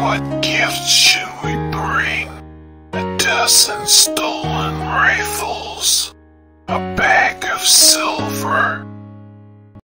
What gifts should we bring? A dozen stolen rifles, a bag of silver,